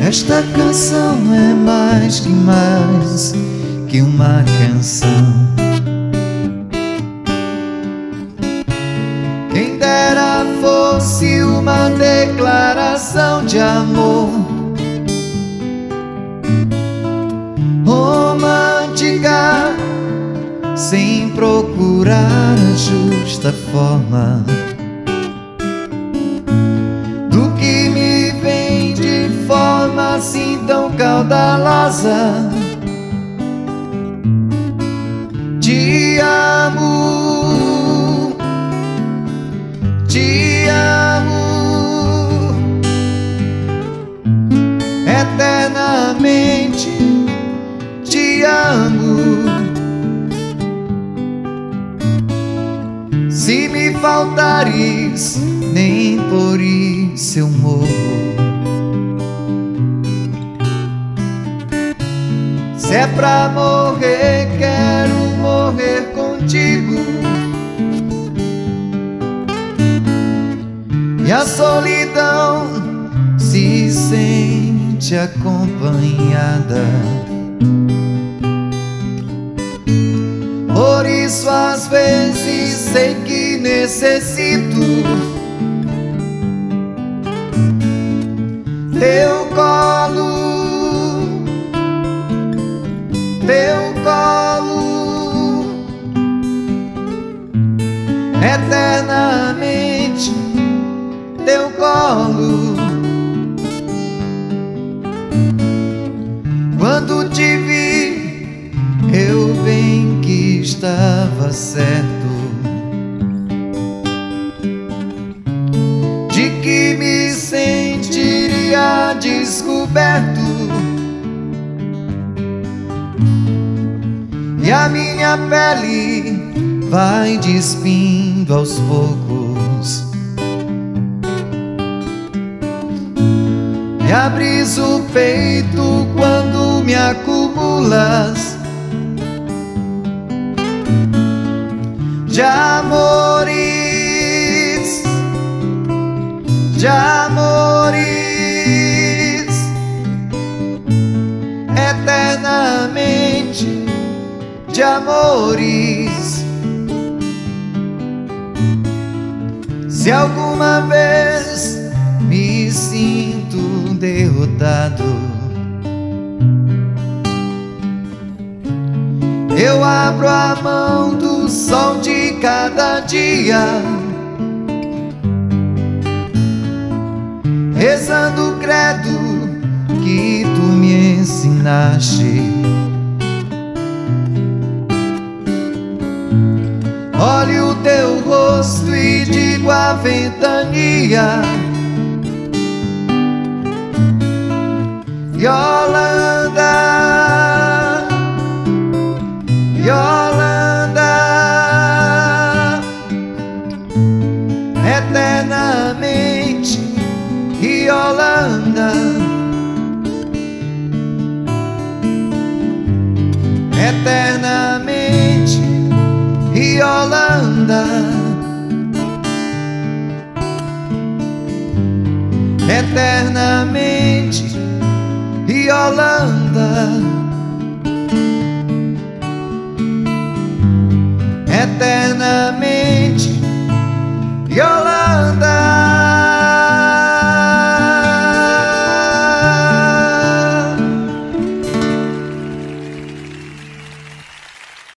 Esta canção é mais que mais que uma canção. Quem dera fosse uma declaração de amor procurar a justa forma. Do que me vem de forma assim tão caudalosa. Te amo, te amo eternamente. Me faltares, nem por isso eu morro. Se é pra morrer, quero morrer contigo. E a solidão se sente acompanhada. Por isso, às vezes, sei necessito teu colo, teu colo, eternamente teu colo. Quando te vi, eu bem que estava certo descoberto e a minha pele vai despindo aos poucos. Me abres o peito quando me acumulas de amores, de amores, de amores. Se alguma vez me sinto derrotado, eu abro a mão do sol de cada dia, rezando o credo que tu me ensinaste. E digo a ventania Yolanda Yolanda. Eternamente Yolanda. Eternamente Yolanda Eternamente. Yolanda Eternamente